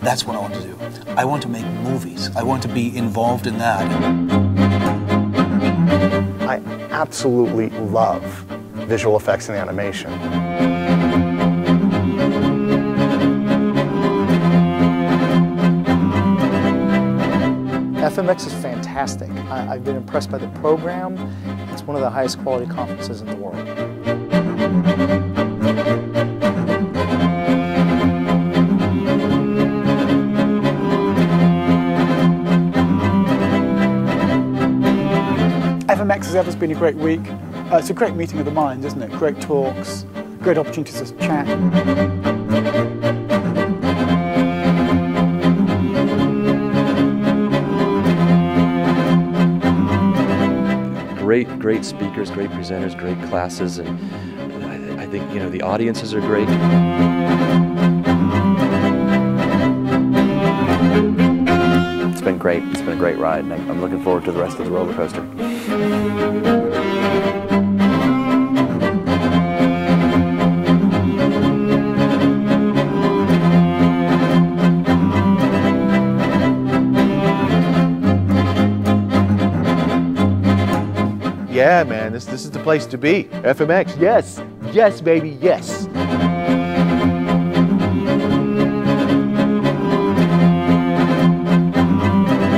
That's what I want to do. I want to make movies. I want to be involved in that. I absolutely love visual effects and animation. FMX is fantastic. I, have been impressed by the program. It's one of the highest quality conferences in the world. FMX has ever been a great week. Uh, it's a great meeting of the minds, isn't it? Great talks, great opportunities to chat. Great, great speakers, great presenters, great classes, and I, I think you know the audiences are great. It's been great. It's been a great ride, and I'm looking forward to the rest of the roller coaster. Yeah, man, this, this is the place to be. FMX, yes. Yes, baby, yes.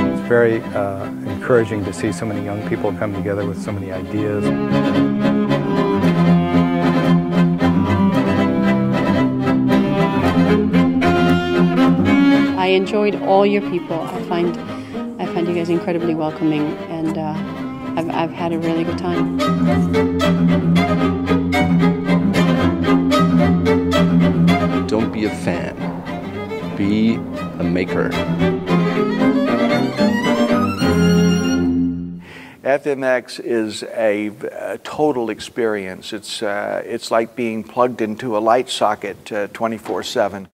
It's very uh, encouraging to see so many young people come together with so many ideas. I enjoyed all your people. I find I find you guys incredibly welcoming, and uh, I've, I've had a really good time. Don't be a fan. Be a maker. FMX is a, a total experience. It's, uh, it's like being plugged into a light socket 24 uh, 7.